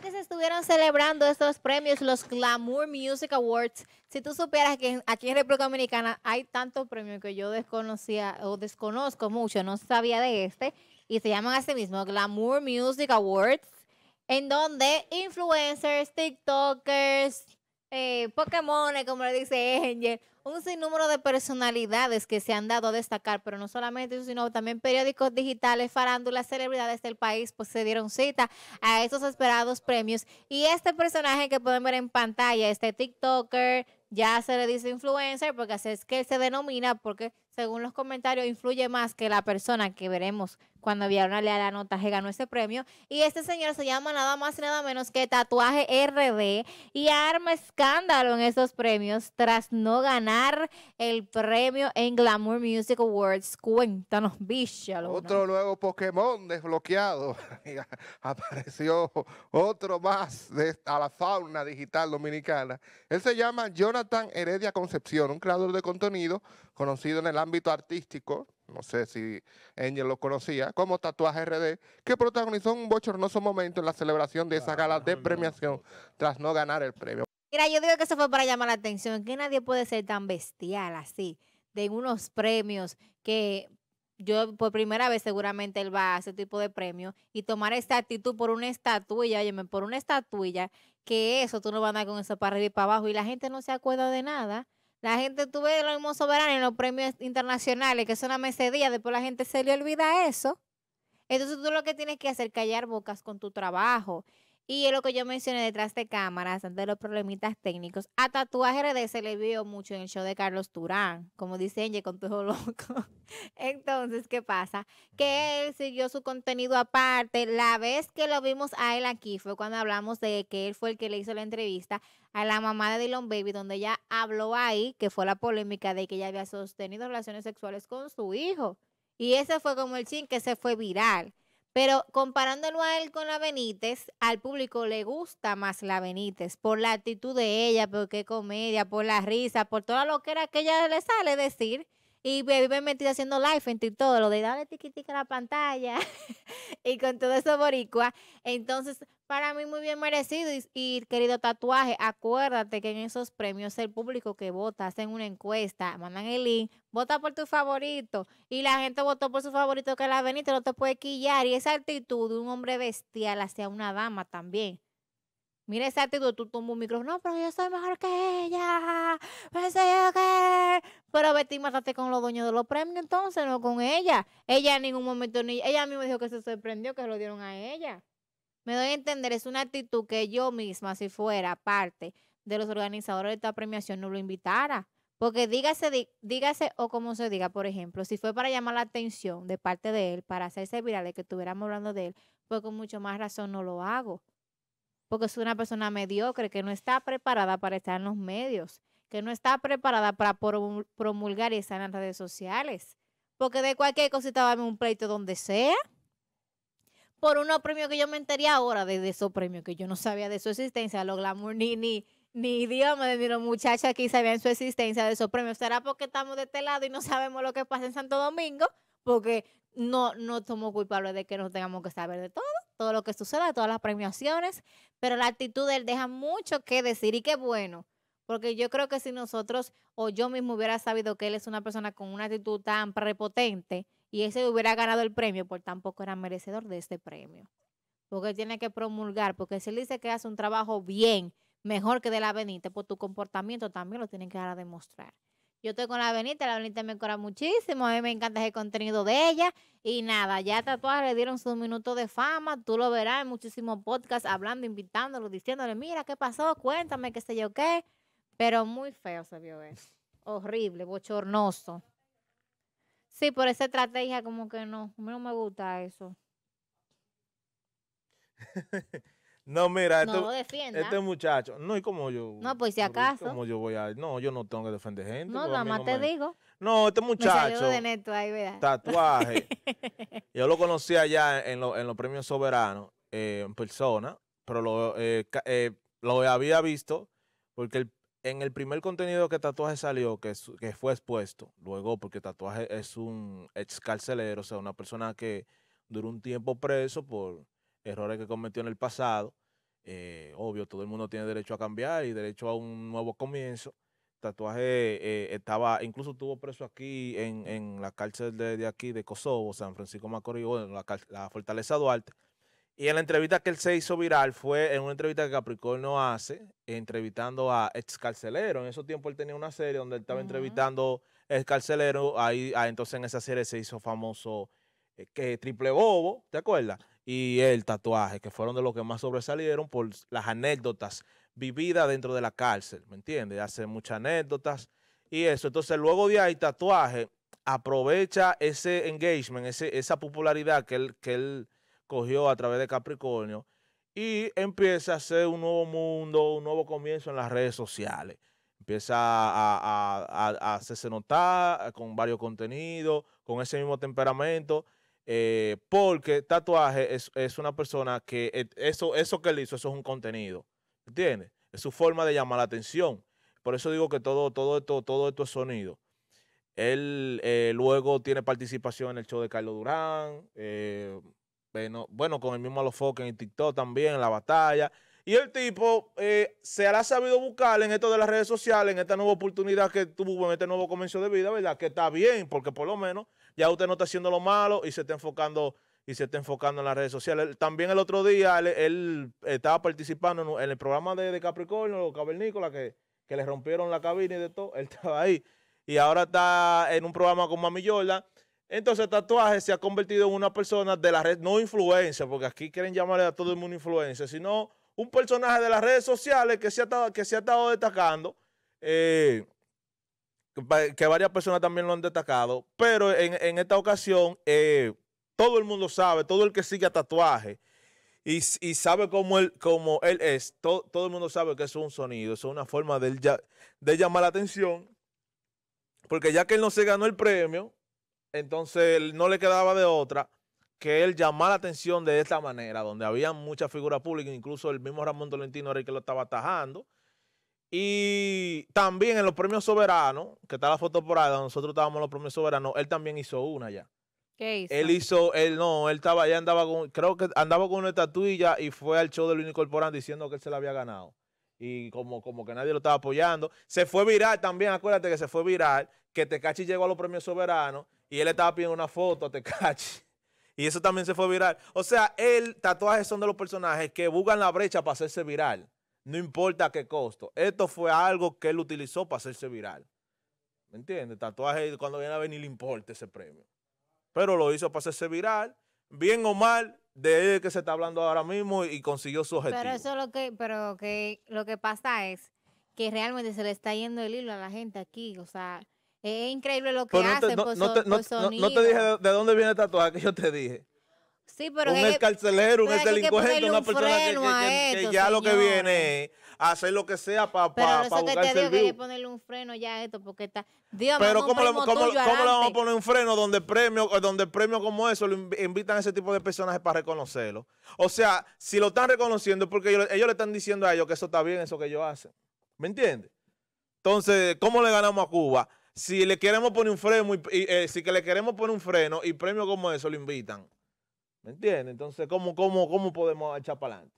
Se estuvieron celebrando estos premios, los Glamour Music Awards. Si tú supieras que aquí en República Dominicana hay tantos premios que yo desconocía o desconozco mucho, no sabía de este, y se llaman así mismo Glamour Music Awards, en donde influencers, TikTokers, eh, Pokémon, como le dice Angel, un sinnúmero de personalidades que se han dado a destacar, pero no solamente eso, sino también periódicos digitales, farándulas, celebridades del país, pues se dieron cita a esos esperados premios. Y este personaje que pueden ver en pantalla, este TikToker, ya se le dice influencer, porque así es que se denomina, porque según los comentarios influye más que la persona que veremos cuando vieron a la nota que ganó ese premio. Y este señor se llama nada más y nada menos que Tatuaje RD y arma escándalo en esos premios tras no ganar el premio en Glamour Music Awards. Cuéntanos, bicha. Otro nuevo Pokémon desbloqueado. Apareció otro más de, a la fauna digital dominicana. Él se llama Jonathan Heredia Concepción, un creador de contenido conocido en el ámbito artístico, no sé si Angel lo conocía, como Tatuaje RD, que protagonizó un bochornoso momento en la celebración de esa gala de premiación tras no ganar el premio. Mira, yo digo que eso fue para llamar la atención, que nadie puede ser tan bestial así, de unos premios que yo por primera vez seguramente él va a ese tipo de premios y tomar esta actitud por una estatuilla, oye, por una estatuilla, que eso tú no vas a andar con eso para arriba y para abajo y la gente no se acuerda de nada. La gente tuve lo mismo soberano en los premios internacionales, que es una mesedía, después la gente se le olvida eso. Entonces tú lo que tienes que hacer callar bocas con tu trabajo. Y es lo que yo mencioné detrás de cámaras, de los problemitas técnicos. A Tatuaje RD se le vio mucho en el show de Carlos Turán, como dice Angie con tu loco. Entonces, ¿qué pasa? Que él siguió su contenido aparte. La vez que lo vimos a él aquí fue cuando hablamos de que él fue el que le hizo la entrevista a la mamá de Dylan Baby, donde ella habló ahí, que fue la polémica de que ella había sostenido relaciones sexuales con su hijo. Y ese fue como el chin que se fue viral. Pero comparándolo a él con la Benítez, al público le gusta más la Benítez por la actitud de ella, por qué comedia, por la risa, por todo lo que era que ella le sale decir. Y vive metida haciendo live en todo lo de darle tiquitica a la pantalla y con todo eso boricua. Entonces, para mí muy bien merecido y, querido tatuaje, acuérdate que en esos premios el público que vota, hacen una encuesta, mandan el link, vota por tu favorito y la gente votó por su favorito que la Benítez no te puede quillar y esa actitud de un hombre bestial hacia una dama también Mira esa actitud, tú tomas un micrófono, no, pero yo soy mejor que ella, pensé que... Pero Betty, mátate con los dueños de los premios entonces, no con ella. Ella en ningún momento, ni ella misma dijo que se sorprendió que lo dieron a ella. Me doy a entender, es una actitud que yo misma, si fuera parte de los organizadores de esta premiación, no lo invitara. Porque dígase, dígase, o como se diga, por ejemplo, si fue para llamar la atención de parte de él, para hacerse viral de que estuviéramos hablando de él, pues con mucho más razón no lo hago porque es una persona mediocre que no está preparada para estar en los medios, que no está preparada para promulgar y estar en las redes sociales. Porque de cualquier cosita va a haber un pleito donde sea. Por unos premios que yo me enteré ahora de, esos premios, que yo no sabía de su existencia, los glamour, ni, ni, ni idioma de los muchachos aquí sabían su existencia de esos premios. ¿Será porque estamos de este lado y no sabemos lo que pasa en Santo Domingo? Porque no, no somos culpables de que no tengamos que saber de todo todo lo que suceda, todas las premiaciones, pero la actitud de él deja mucho que decir y qué bueno, porque yo creo que si nosotros o yo mismo hubiera sabido que él es una persona con una actitud tan prepotente y ese hubiera ganado el premio, pues tampoco era merecedor de este premio. Porque tiene que promulgar, porque si él dice que hace un trabajo bien, mejor que de la Benítez, pues tu comportamiento también lo tienen que dar a demostrar. Yo estoy con la Benita, la Benita me cora muchísimo, a mí me encanta el contenido de ella. Y nada, ya tatuajes le dieron su minuto de fama, tú lo verás en muchísimos podcasts hablando, invitándolo, diciéndole, mira, ¿qué pasó? Cuéntame, qué sé yo qué. Pero muy feo se vio eso. Horrible, bochornoso. Sí, por esa estrategia como que no, a mí no me gusta eso. No, mira, este muchacho, no, y como yo. No, pues si acaso. Como yo voy a. No, yo no tengo que defender gente. No, nada más te digo. No, este muchacho. de neto ahí, Tatuaje. yo lo conocí allá en, en los premios soberanos, eh, en persona, pero lo, eh, eh, lo había visto porque en el primer contenido que Tatuaje salió, que, que fue expuesto, luego, porque Tatuaje es un ex carcelero, o sea, una persona que duró un tiempo preso por errores que cometió en el pasado. Eh, obvio, todo el mundo tiene derecho a cambiar y derecho a un nuevo comienzo. Tatuaje eh, estaba, incluso estuvo preso aquí en, la cárcel de, aquí de Kosovo, San Francisco Macorís, en la, la, Fortaleza Duarte. Y en la entrevista que él se hizo viral fue en una entrevista que Capricornio hace, entrevistando a excarceleros. En esos tiempos él tenía una serie donde él estaba entrevistando excarceleros. Ahí, ah, entonces en esa serie se hizo famoso eh, que Triple Bobo, ¿te acuerdas? Y el tatuaje, que fueron de los que más sobresalieron por las anécdotas vividas dentro de la cárcel, ¿me entiendes? Hace muchas anécdotas y eso. Entonces, luego de ahí, tatuaje aprovecha ese engagement, ese, esa popularidad que él, que él cogió a través de Capricornio y empieza a hacer un nuevo mundo, un nuevo comienzo en las redes sociales. Empieza a, a hacerse notar con varios contenidos, con ese mismo temperamento eh, porque tatuaje es, una persona que eh, eso, eso que él hizo, eso es un contenido. ¿Entiendes? Es su forma de llamar la atención. Por eso digo que todo, todo, esto, todo esto es sonido. Él eh, luego tiene participación en el show de Carlos Durán. bueno, bueno, con el mismo Alofoque en TikTok también, en la batalla. Y el tipo se ha sabido buscar en esto de las redes sociales, en esta nueva oportunidad que tuvo, en este nuevo comienzo de vida, ¿verdad? Que está bien, porque por lo menos ya usted no está haciendo lo malo y se está enfocando y se está enfocando en las redes sociales. También el otro día él, estaba participando en, el programa de, Capricornio, los cavernícolas, que, que le rompieron la cabina y de todo. Él estaba ahí. Y ahora está en un programa con Mami Jordan. Entonces, tatuaje se ha convertido en una persona de la red, no influencia, porque aquí quieren llamarle a todo el mundo influencia, sino un personaje de las redes sociales que se ha que se ha estado destacando. Eh, que varias personas también lo han destacado, pero en, esta ocasión eh, todo el mundo sabe, todo el que sigue a tatuaje y, sabe cómo él, cómo él es, todo el mundo sabe que eso es un sonido, eso es una forma de, de llamar la atención, porque ya que él no se ganó el premio, entonces no le quedaba de otra que él llamar la atención de esta manera, donde había muchas figuras públicas, incluso el mismo Ramón Tolentino era el que lo estaba atajando, y también en los premios soberanos, que está la foto por ahí, donde nosotros estábamos en los premios soberanos, él también hizo una ya. ¿Qué hizo? Él hizo, él no, él estaba, ya andaba con, creo que andaba con una estatuilla y fue al show del Unicorporán diciendo que él se la había ganado. Y como, como que nadie lo estaba apoyando. Se fue viral también, acuérdate que se fue viral, que Tecachi llegó a los premios soberanos y él estaba pidiendo una foto a Tecachi. Y eso también se fue viral. O sea, el tatuajes son de los personajes que buscan la brecha para hacerse viral no importa qué costo. Esto fue algo que él utilizó para hacerse viral. ¿Me entiendes? Tatuaje, cuando viene a ver, ni le importa ese premio. Pero lo hizo para hacerse viral, bien o mal, de él que se está hablando ahora mismo y consiguió su objetivo. Pero eso lo que, pero que lo que pasa es que realmente se le está yendo el hilo a la gente aquí. O sea, es increíble lo que hacen no, te, no, te dije de, de, dónde viene el tatuaje que yo te dije. Sí, pero un escarcelero, un delincuente, una persona que, ya lo que viene es hacer lo que sea para pa, pa, que hay que ponerle un freno ya a esto porque está Dios, pero ¿cómo, le, cómo, le vamos a poner un freno donde premio donde premio como eso lo invitan a ese tipo de personajes para reconocerlo? O sea, si lo están reconociendo es porque ellos, le están diciendo a ellos que eso está bien, eso que ellos hacen. ¿Me entiendes? Entonces, ¿cómo le ganamos a Cuba? Si le queremos poner un freno, y, eh, si que le queremos poner un freno y premio como eso lo invitan. ¿Me entiendes? Entonces, ¿cómo, cómo, ¿cómo podemos echar para adelante?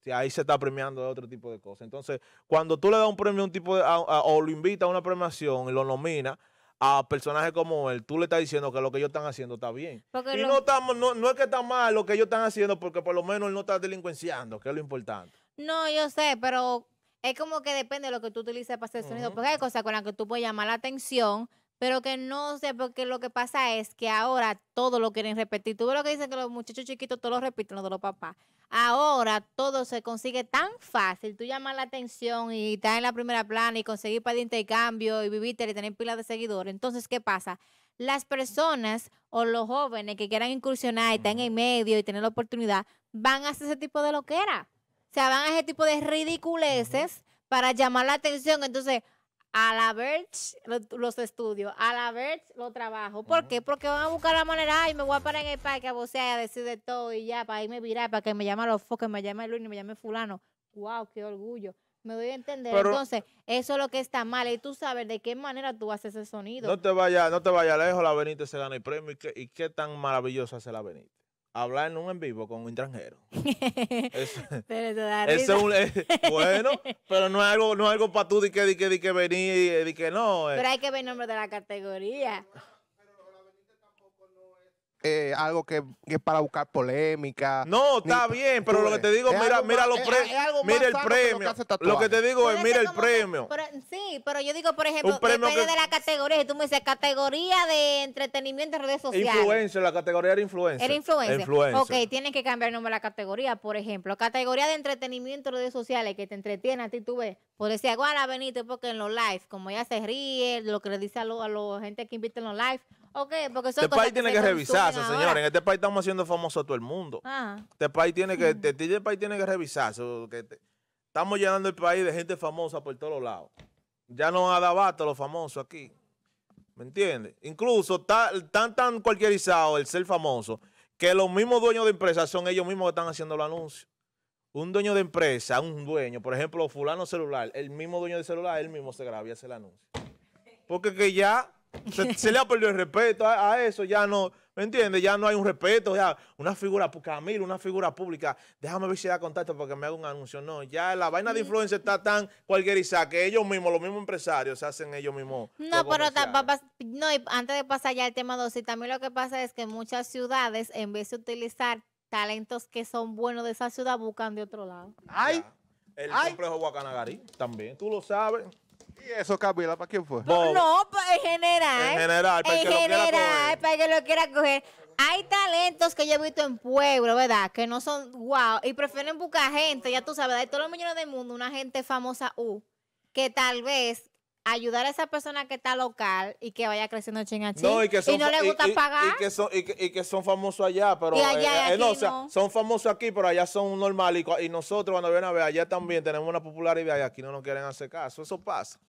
Si ahí se está premiando de otro tipo de cosas. Entonces, cuando tú le das un premio a un tipo de, o lo invitas a una premiación y lo nomina a personajes como él, tú le estás diciendo que lo que ellos están haciendo está bien. y no, estamos, no, no es que está mal lo que ellos están haciendo, porque por lo menos él no está delincuenciando, que es lo importante. No, yo sé, pero es como que depende de lo que tú utilices para hacer sonido, porque hay cosas con las que tú puedes llamar la atención, pero que no sé, porque lo que pasa es que ahora todo lo quieren repetir. Tú ves lo que dicen que los muchachos chiquitos todos lo repiten, los de los papás. Ahora todo se consigue tan fácil. Tú llamas la atención y estás en la primera plana y conseguir para el intercambio y vivir y tener pilas de seguidores. Entonces, ¿qué pasa? Las personas o los jóvenes que quieran incursionar y están en medio y tener la oportunidad, van a hacer ese tipo de lo que era. O sea, van a ese tipo de ridiculeces para llamar la atención. Entonces, a la Verge los estudios, a la Verge lo trabajo. ¿Por qué? Porque van a buscar la manera, y me voy a parar en el parque a vocear, a decir de todo y ya, para irme viral, para que me llame los focos, me llame Luis, me llame fulano. ¡Wow! ¡Qué orgullo! Me doy a entender. Entonces, eso es lo que está mal. Y tú sabes de qué manera tú haces ese sonido. No te vayas no te vaya lejos, la Benítez se gana el premio. ¿Y qué, y qué tan maravillosa hace la Benítez? Hablar en un en vivo con un extranjero. eso, es un, bueno, pero no es algo, no es algo para tú de que, de que, de que venir, de que no. Eh. Pero hay que ver el nombre de la categoría. Eh, algo que, es para buscar polémica. No, está bien, pero lo que te digo, mira, mira los premios, mira el premio. Lo que, te digo es, mira el premio. sí, pero yo digo, por ejemplo, depende de la categoría. tú me dices categoría de entretenimiento en redes sociales. Influencer, la categoría era influencer. Era influencer. influencer. Ok, tienen que cambiar el nombre de la categoría. Por ejemplo, categoría de entretenimiento en redes sociales que te entretiene a ti, tú ves. Por decir, igual Benito, porque en los live, como ella se ríe, lo que le dice a la gente que invita en los live, Ok, porque Este país tiene que, revisarse, señores. En este país estamos haciendo famoso a todo el mundo. Ah. Este país tiene que, este, este, país tiene que revisarse. estamos llenando el país de gente famosa por todos lados. Ya no ha dado los famosos aquí. ¿Me entiendes? Incluso tan, tan cualquierizado el ser famoso que los mismos dueños de empresas son ellos mismos que están haciendo los anuncios. Un dueño de empresa, un dueño, por ejemplo, fulano celular, el mismo dueño de celular, él mismo se graba y hace el anuncio. Porque que ya se, le ha perdido el respeto a, eso, ya no, ¿me entiendes? Ya no hay un respeto, ya una figura, Camilo, una figura pública, déjame ver si da contacto para que me haga un anuncio. No, ya la vaina de influencia está tan cualquierizada que ellos mismos, los mismos empresarios, se hacen ellos mismos. No, pero no, antes de pasar ya al tema 2, y también lo que pasa es que muchas ciudades, en vez de utilizar talentos que son buenos de esa ciudad, buscan de otro lado. ¡Ay! El complejo Guacanagarí, también, tú lo sabes. ¿Y eso, Camila, para quién fue? No, no, en general. En general, para en que general, lo para que lo quiera coger. Hay talentos que yo he visto en pueblo, ¿verdad? Que no son wow. Y prefieren buscar gente, ya tú sabes, de todos los millones del mundo, una gente famosa U, que tal vez ayudar a esa persona que está local y que vaya creciendo chingachín no, y, que y no le gusta pagar. Y, que son, y, que, son famosos allá, pero. allá, eh, no, son famosos aquí, pero allá son normales. Y, nosotros, cuando vienen a ver, allá también tenemos una popularidad y aquí no nos quieren hacer caso. Eso pasa.